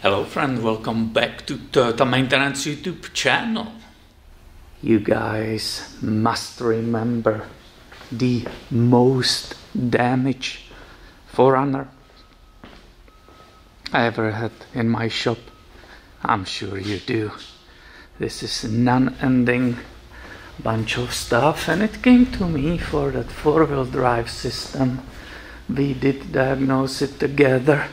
Hello friend, welcome back to Toyota Maintenance YouTube channel. You guys must remember the most damaged 4Runner I ever had in my shop. I'm sure you do. This is non-ending bunch of stuff and it came to me for that four-wheel drive system. We did diagnose it together.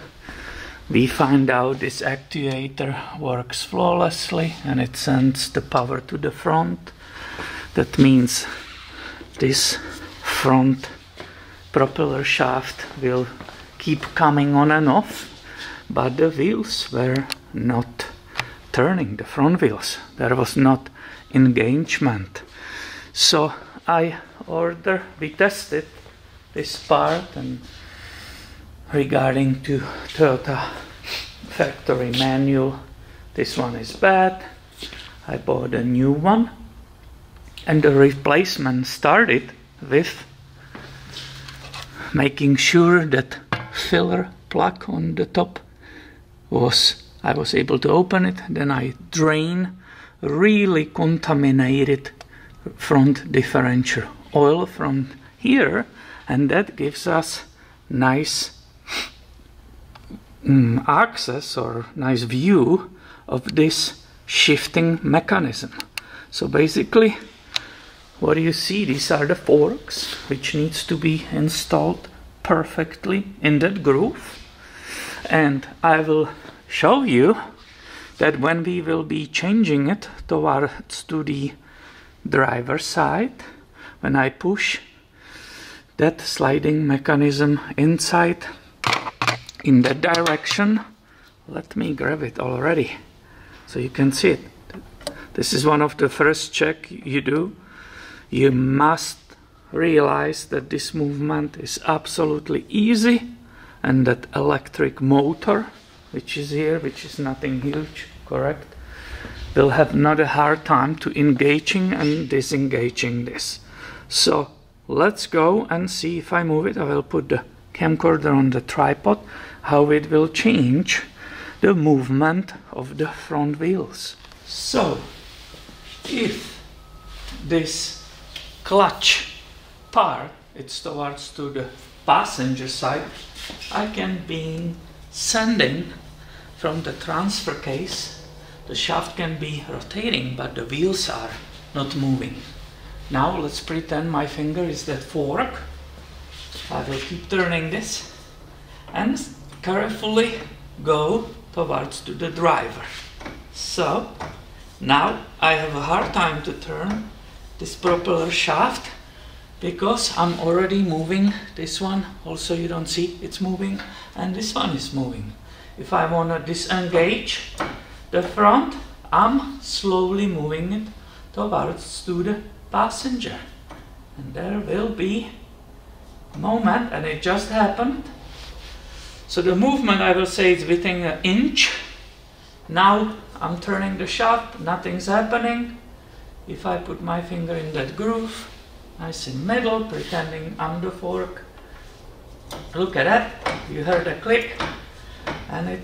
We find out this actuator works flawlessly and it sends the power to the front. That means this front propeller shaft will keep coming on and off but the wheels were not turning the front wheels there was not engagement so I order we tested this part and regarding to Toyota factory manual. This one is bad. I bought a new one. And the replacement started with making sure that filler plug on the top was I was able to open it. Then I drain really contaminated front differential oil from here. And that gives us nice um, access or nice view of this shifting mechanism. So basically what you see? These are the forks which needs to be installed perfectly in that groove. And I will show you that when we will be changing it towards to the driver side when I push that sliding mechanism inside in that direction. Let me grab it already so you can see it. This is one of the first check you do. You must realize that this movement is absolutely easy and that electric motor which is here which is nothing huge correct will have not a hard time to engaging and disengaging this. So let's go and see if I move it. I will put the camcorder on the tripod how it will change the movement of the front wheels. So if this clutch part it's towards to the passenger side I can be sending from the transfer case the shaft can be rotating but the wheels are not moving. Now let's pretend my finger is that fork. I will keep turning this and carefully go towards to the driver. So now I have a hard time to turn this propeller shaft because I'm already moving this one. Also you don't see it's moving and this one is moving. If I want to disengage the front I'm slowly moving it towards to the passenger. And there will be a moment and it just happened so the movement I will say is within an inch now I'm turning the shaft nothing's happening if I put my finger in that groove nice in middle, pretending I'm the fork. Look at that, you heard a click, and it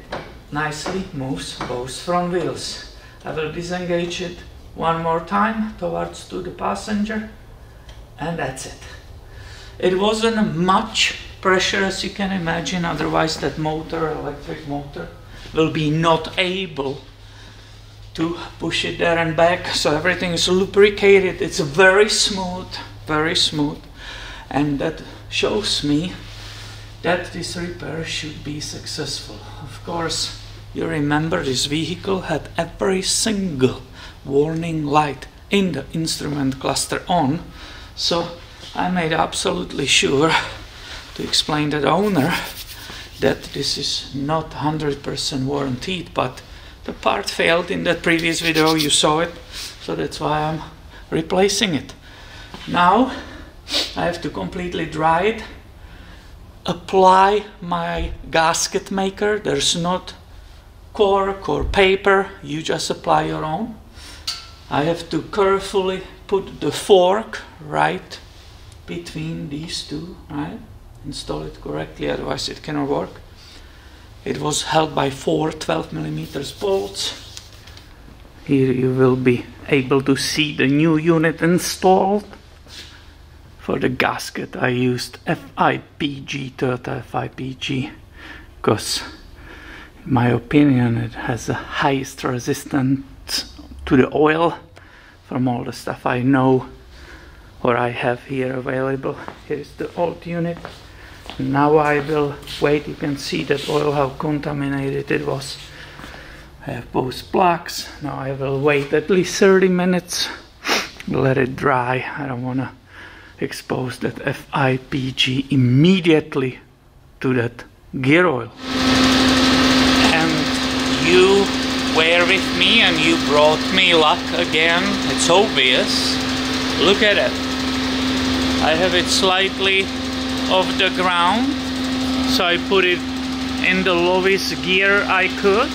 nicely moves both front wheels. I will disengage it one more time towards to the passenger, and that's it. It wasn't much pressure as you can imagine, otherwise that motor, electric motor, will be not able to push it there and back. So everything is lubricated. It's very smooth very smooth. And that shows me that this repair should be successful. Of course, you remember this vehicle had every single warning light in the instrument cluster on, so I made absolutely sure to explain to the owner that this is not 100% warranted, but the part failed in that previous video, you saw it, so that's why I'm replacing it. Now I have to completely dry it, apply my gasket maker. There's not cork or paper, you just apply your own. I have to carefully put the fork right between these two, right? Install it correctly, otherwise it cannot work. it was held by four 12 millimeters bolts. Here you will be able to see the new unit installed. For the gasket I used FIPG, Toyota FIPG, because in my opinion it has the highest resistance to the oil from all the stuff I know or I have here available. Here's the old unit. Now I will wait, you can see that oil how contaminated it was. I have both plugs. Now I will wait at least 30 minutes, let it dry. I don't want to expose that FIPG immediately to that gear oil. And you were with me and you brought me luck again. It's obvious. Look at it. I have it slightly off the ground. So I put it in the lowest gear I could.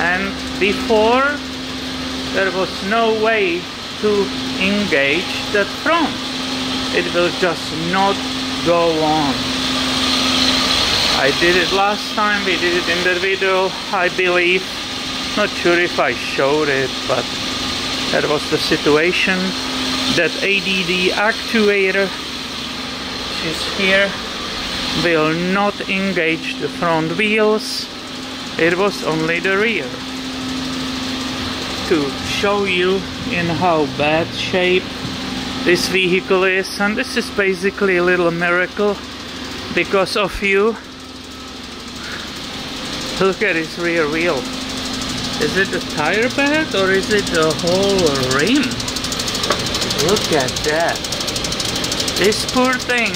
And before there was no way to engage that front. It will just not go on. I did it last time we did it in the video. I believe not sure if I showed it but that was the situation. That ADD actuator is here will not engage the front wheels. It was only the rear. To show you in how bad shape this vehicle is and this is basically a little miracle because of you. Look at this rear wheel. Is it the tire bed or is it the whole rim? Look at that this poor thing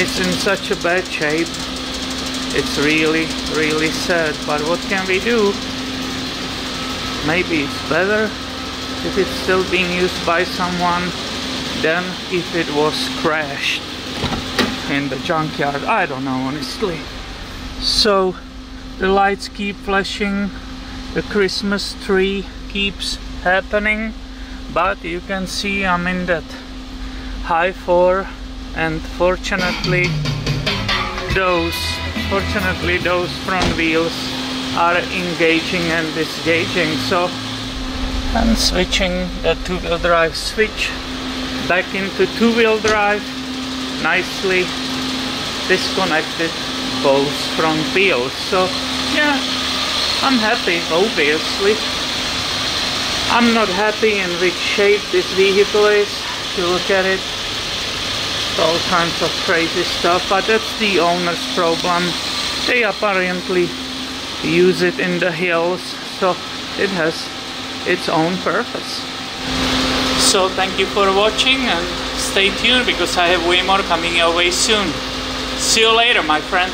is in such a bad shape. It's really, really sad. But what can we do? Maybe it's better if it's still being used by someone than if it was crashed in the junkyard. I don't know, honestly. So, the lights keep flashing. The Christmas tree keeps happening. But you can see I'm in that high four and fortunately those fortunately those front wheels are engaging and disengaging. So I'm switching the two-wheel drive switch back into two-wheel drive nicely disconnected both front wheels. So yeah I'm happy obviously. I'm not happy in which shape this vehicle is. To look at it all kinds of crazy stuff but that's the owner's problem. They apparently use it in the hills so it has its own purpose. So thank you for watching and stay tuned because I have way more coming your way soon. See you later my friend